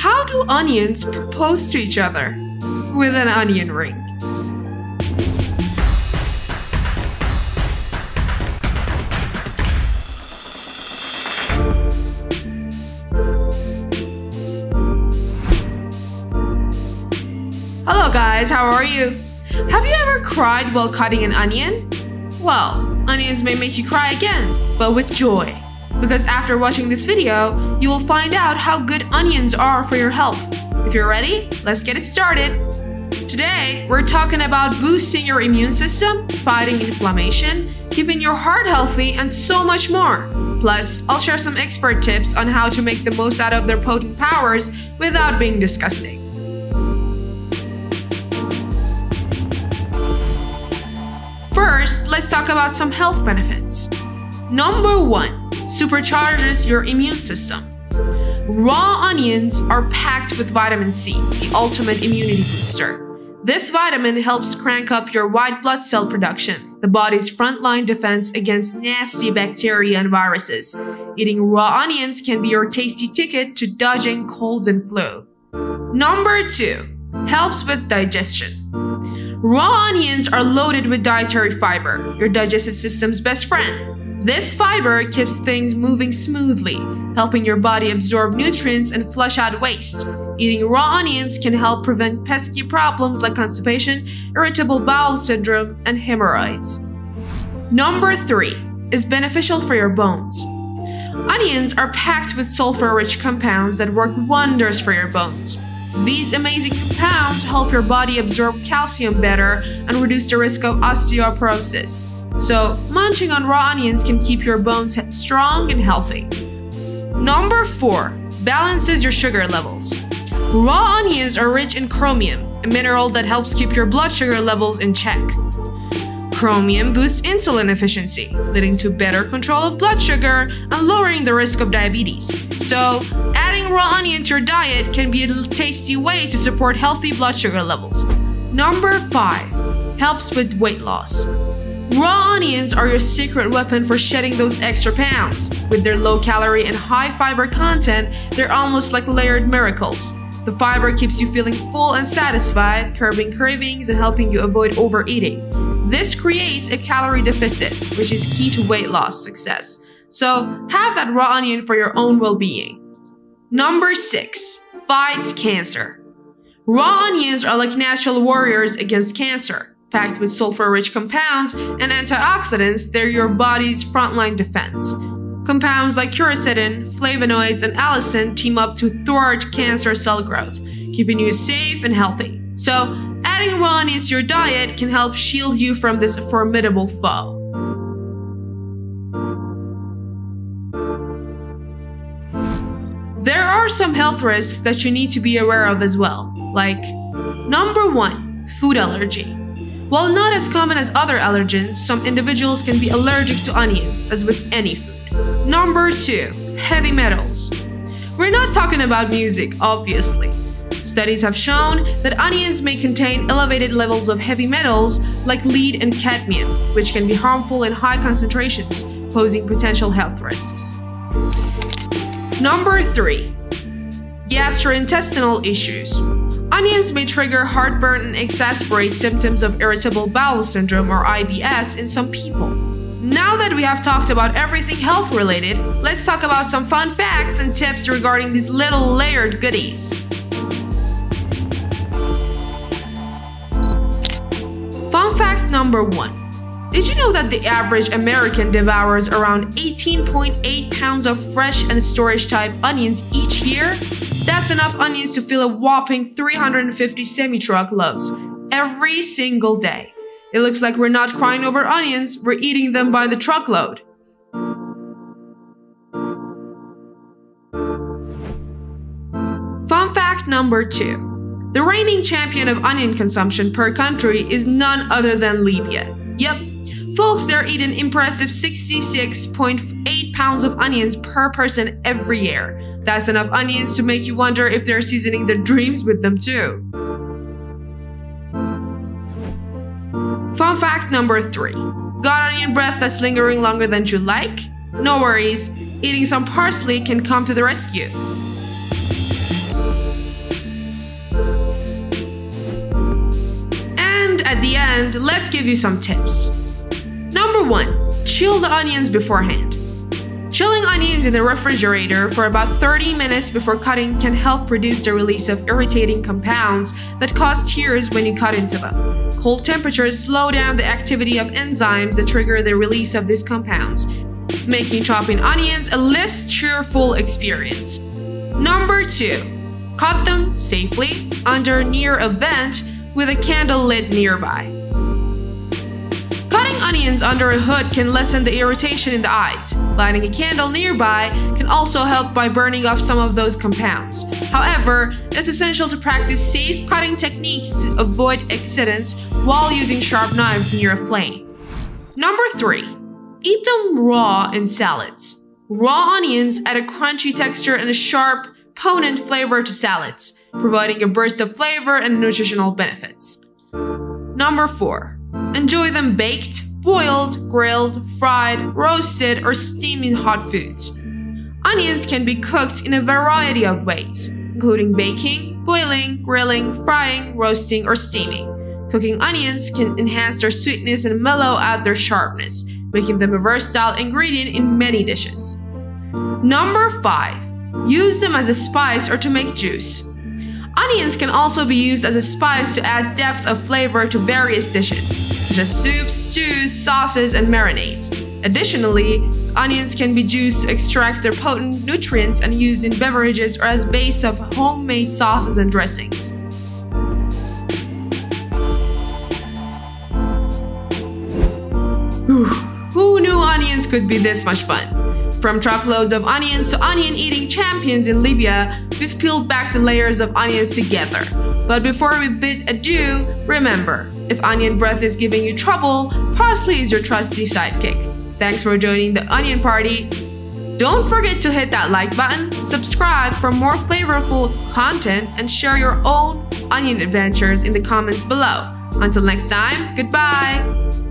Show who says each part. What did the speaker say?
Speaker 1: How do onions propose to each other? With an onion ring. Hello guys, how are you? Have you ever cried while cutting an onion? Well, onions may make you cry again, but with joy. Because after watching this video, you will find out how good onions are for your health. If you're ready, let's get it started. Today, we're talking about boosting your immune system, fighting inflammation, keeping your heart healthy, and so much more. Plus, I'll share some expert tips on how to make the most out of their potent powers without being disgusting. First, let's talk about some health benefits. Number 1 supercharges your immune system. Raw onions are packed with vitamin C, the ultimate immunity booster. This vitamin helps crank up your white blood cell production, the body's frontline defense against nasty bacteria and viruses. Eating raw onions can be your tasty ticket to dodging colds and flu. Number 2 helps with digestion. Raw onions are loaded with dietary fiber, your digestive system's best friend. This fiber keeps things moving smoothly, helping your body absorb nutrients and flush out waste. Eating raw onions can help prevent pesky problems like constipation, irritable bowel syndrome, and hemorrhoids. Number 3 is beneficial for your bones. Onions are packed with sulfur rich compounds that work wonders for your bones. These amazing compounds help your body absorb calcium better and reduce the risk of osteoporosis. So, munching on raw onions can keep your bones strong and healthy. Number 4 balances your sugar levels. Raw onions are rich in chromium, a mineral that helps keep your blood sugar levels in check. Chromium boosts insulin efficiency, leading to better control of blood sugar and lowering the risk of diabetes. So, adding raw onion to your diet can be a tasty way to support healthy blood sugar levels. Number 5 helps with weight loss. Raw onions are your secret weapon for shedding those extra pounds. With their low calorie and high fiber content, they're almost like layered miracles. The fiber keeps you feeling full and satisfied, curbing cravings and helping you avoid overeating. This creates a calorie deficit, which is key to weight loss success. So, have that raw onion for your own well being. Number 6 Fights cancer. Raw onions are like natural warriors against cancer. Packed with sulfur rich compounds and antioxidants, they're your body's frontline defense. Compounds like quercetin, flavonoids, and allicin team up to thwart cancer cell growth, keeping you safe and healthy. So, adding raw onions to your diet can help shield you from this formidable foe. There are some health risks that you need to be aware of as well, like number 1, food allergy. While not as common as other allergens, some individuals can be allergic to onions, as with any food. Number 2, heavy metals. We're not talking about music, obviously. Studies have shown that onions may contain elevated levels of heavy metals like lead and cadmium, which can be harmful in high concentrations, posing potential health risks. Number 3 Gastrointestinal issues. Onions may trigger heartburn and exacerbate symptoms of irritable bowel syndrome or IBS in some people. Now that we have talked about everything health related, let's talk about some fun facts and tips regarding these little layered goodies. Fun fact number one did you know that the average American devours around 18.8 pounds of fresh and storage type onions each year? That's enough onions to fill a whopping 350 semi truckloads every single day. It looks like we're not crying over onions, we're eating them by the truckload. Fun fact number two the reigning champion of onion consumption per country is none other than Libya. Yep, folks there eat an impressive 66.8 pounds of onions per person every year. That's enough onions to make you wonder if they're seasoning their dreams with them too. Fun fact number three got onion breath that's lingering longer than you like? No worries, eating some parsley can come to the rescue. And at the end, let's give you some tips. Number one, chill the onions beforehand. Onions in the refrigerator for about 30 minutes before cutting can help reduce the release of irritating compounds that cause tears when you cut into them. Cold temperatures slow down the activity of enzymes that trigger the release of these compounds, making chopping onions a less cheerful experience. Number 2. Cut them safely under near a vent with a candle lit nearby onions under a hood can lessen the irritation in the eyes. Lighting a candle nearby can also help by burning off some of those compounds. However, it's essential to practice safe cutting techniques to avoid accidents while using sharp knives near a flame. Number 3. Eat them raw in salads. Raw onions add a crunchy texture and a sharp, potent flavor to salads, providing a burst of flavor and nutritional benefits. Number 4. Enjoy them baked, boiled, grilled, fried, roasted, or steamed in hot foods. Onions can be cooked in a variety of ways, including baking, boiling, grilling, frying, roasting, or steaming. Cooking onions can enhance their sweetness and mellow out their sharpness, making them a versatile ingredient in many dishes. Number 5. Use them as a spice or to make juice. Onions can also be used as a spice to add depth of flavor to various dishes, such as soups, stews, sauces, and marinades. Additionally, onions can be juiced to extract their potent nutrients and used in beverages or as base of homemade sauces and dressings. Whew. Who knew onions could be this much fun? From truckloads of onions to onion eating champions in Libya, we've peeled back the layers of onions together. But before we bid adieu, remember if onion breath is giving you trouble, parsley is your trusty sidekick. Thanks for joining the onion party. Don't forget to hit that like button, subscribe for more flavorful content, and share your own onion adventures in the comments below. Until next time, goodbye!